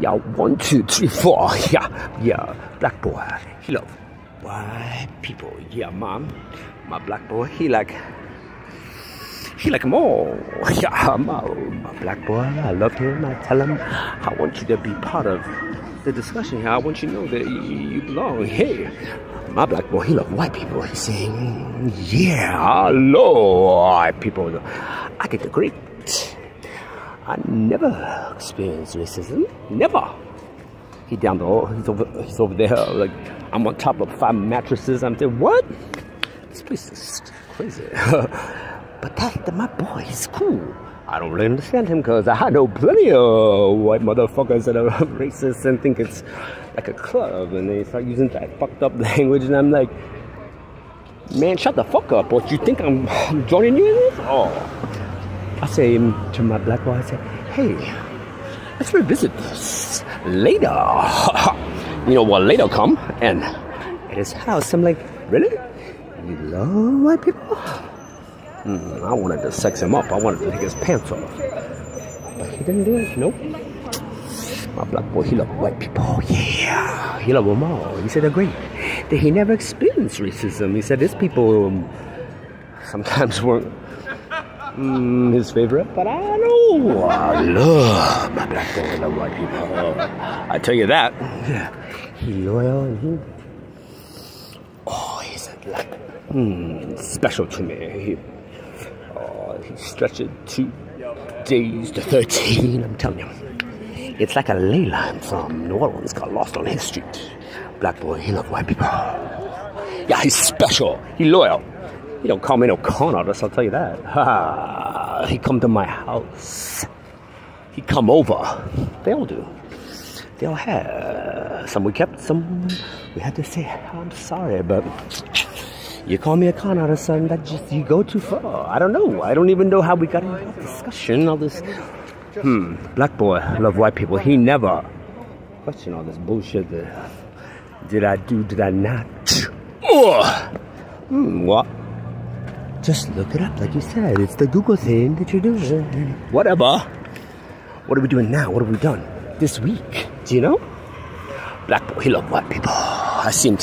Yeah, one, two, three, four. Yeah, yeah. Black boy, he love white people. Yeah, mom, my black boy, he like, he like them all. Yeah, my, my black boy, I love him. I tell him, I want you to be part of the discussion here. I want you to know that you, you belong. here. my black boy, he love white people. He's saying, yeah, hello, white people. I get the great. I never experienced racism. Never. He down the he's over he's over there like I'm on top of five mattresses. I'm there. What? This place is crazy. but that, my boy, he's cool. I don't really understand him because I know plenty of white motherfuckers that are racist and think it's like a club and they start using that fucked up language and I'm like, man, shut the fuck up. What you think I'm joining you in this? Oh. I say to my black boy, I say, hey, let's revisit this later. you know, well, later come and at his house, I'm like, really? You love white people? Mm, I wanted to sex him up. I wanted to take his pants off. But he didn't do it. Nope. My black boy, he loved white people. Yeah. He loved them all. He said they're great. That he never experienced racism. He said his people um, sometimes weren't mm, his favorite, but I know I love my black boy. I love white people. I tell you that. Yeah. He loyal and he. Oh, he's a black. Mm, special to me. He, oh, he stretched it two days to 13. I'm telling you. It's like a ley line from New Orleans got lost on his street. Black boy, he love white people. Yeah, he's special. He loyal. He don't call me no con artist, I'll tell you that. Ha! He come to my house. He come over. They all do. They all have. Some we kept, some we had to say, I'm sorry, but you call me a con artist, son, that just, you go too far. I don't know. I don't even know how we got into this discussion, all this. Hmm, black boy, love white people. He never question all this bullshit that, did I do, did I not? Ugh. Hmm, what? Just look it up, like you said. It's the Google thing that you're doing. Whatever. What are we doing now? What have we done this week? Do you know? Black boy, he love white people. I seen.